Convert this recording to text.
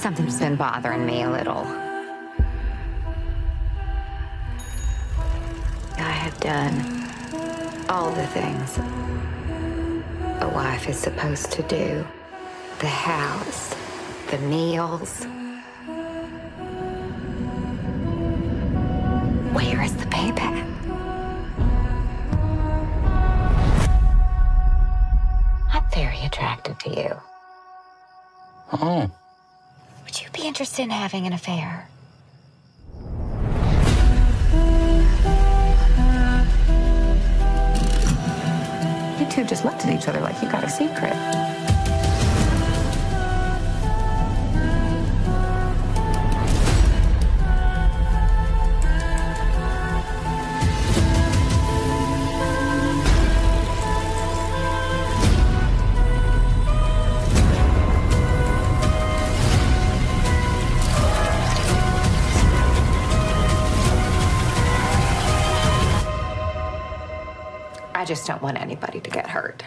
Something's been bothering me a little. I have done all the things a wife is supposed to do the house, the meals. Where is the payback? I'm very attracted to you. Oh. Be interested in having an affair? You two just looked at each other like you got a secret. I just don't want anybody to get hurt.